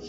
Bye.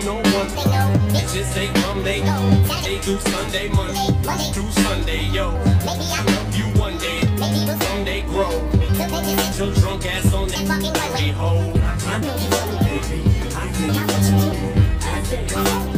do know one They know. Bitches they come, they Go. They do Sunday, Monday Monday. through Sunday, yo. Maybe I will. You one day, Maybe we'll someday grow. Pictures Your drunk ass on that Fucking runway. I know you feel me. Not what you do.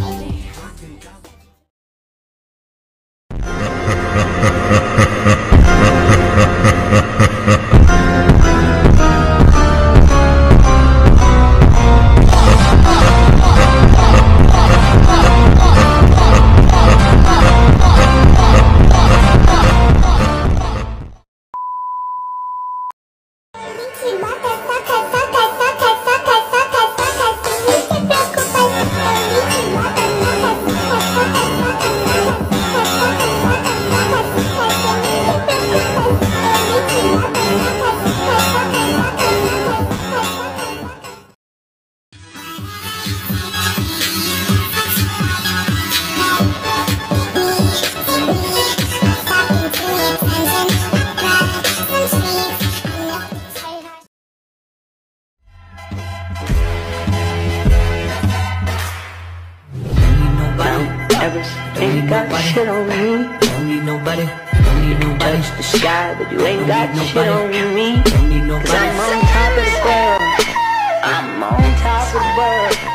Ever ain't got shit on me. Don't need nobody. Don't need nobody. Touch the sky, but you ain't got shit on nobody. me. Don't need Cause. I'm on top of the world. I'm on top of the world.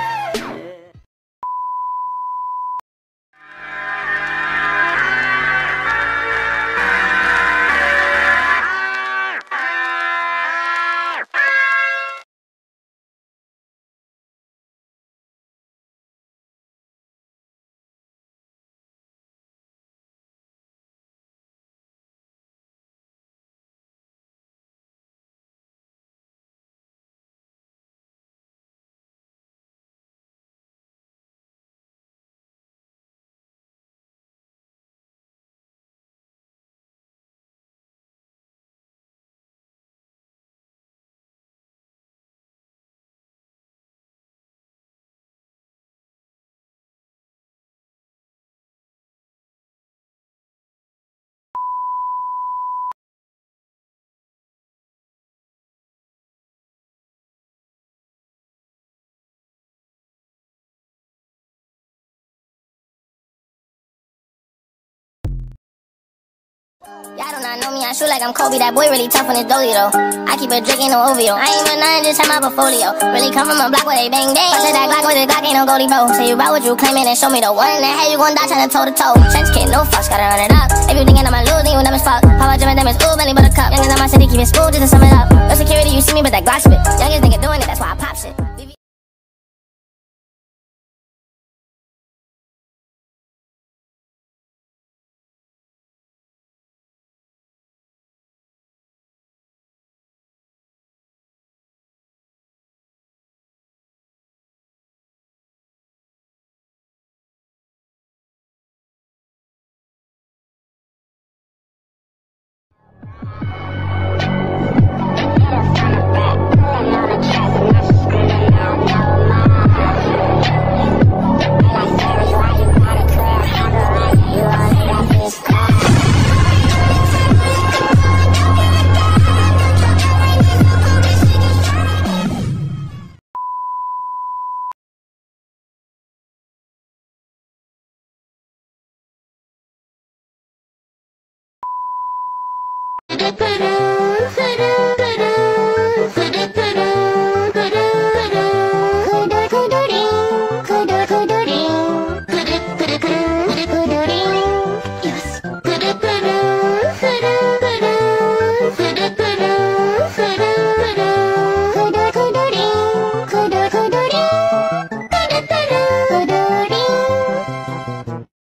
Y'all do not know me, I shoot like I'm Kobe. That boy really tough on his dolly though. I keep it drinking no OVO. I ain't with nothing, just have my portfolio. Really come from a block where they bang bang. Watch that Glock with the Glock, ain't no goalie bro. Say you about what you claiming and show me the one the head you gon' die trying to toe to toe. Trench kid, no fucks, gotta run it up. If you thinking I'ma lose, then you dumb as fuck. Jim and them is ooh, belly but a cup. Youngins in my city, keep it smooth just to sum it up. No security, you see me, but that Glock spit. Youngest nigga doing it, that's why I pop shit. good, but